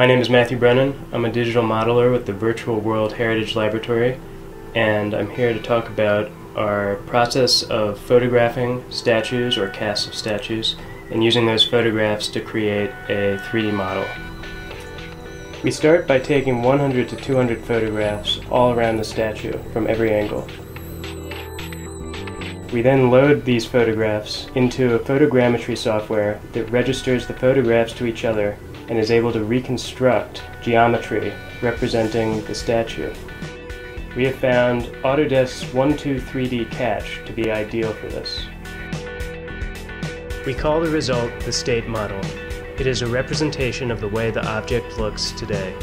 My name is Matthew Brennan. I'm a digital modeler with the Virtual World Heritage Laboratory, and I'm here to talk about our process of photographing statues or casts of statues and using those photographs to create a 3D model. We start by taking 100 to 200 photographs all around the statue from every angle. We then load these photographs into a photogrammetry software that registers the photographs to each other and is able to reconstruct geometry representing the statue. We have found Autodesk's 123D Catch to be ideal for this. We call the result the state model. It is a representation of the way the object looks today.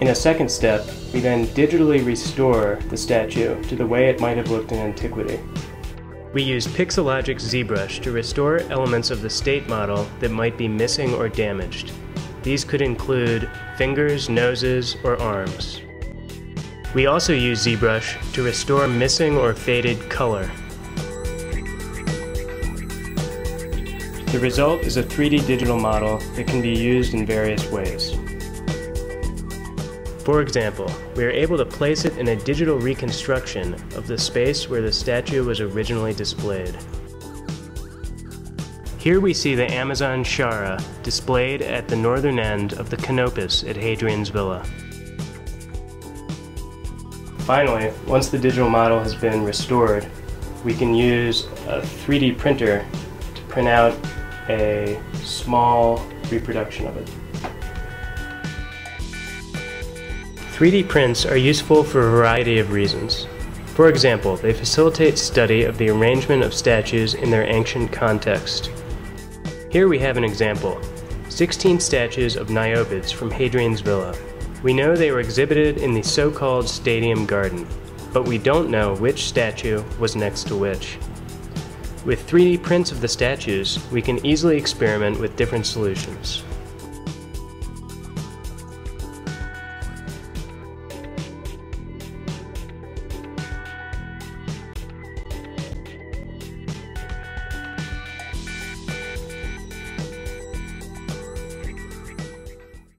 In a second step, we then digitally restore the statue to the way it might have looked in antiquity. We use Pixologic ZBrush to restore elements of the state model that might be missing or damaged. These could include fingers, noses, or arms. We also use ZBrush to restore missing or faded color. The result is a 3D digital model that can be used in various ways. For example, we are able to place it in a digital reconstruction of the space where the statue was originally displayed. Here we see the Amazon Sciarra displayed at the northern end of the Canopus at Hadrian's Villa. Finally, once the digital model has been restored, we can use a 3D printer to print out a small reproduction of it. 3D prints are useful for a variety of reasons. For example, they facilitate study of the arrangement of statues in their ancient context. Here we have an example 16 statues of Niobids from Hadrian's Villa. We know they were exhibited in the so called Stadium Garden, but we don't know which statue was next to which. With 3D prints of the statues, we can easily experiment with different solutions.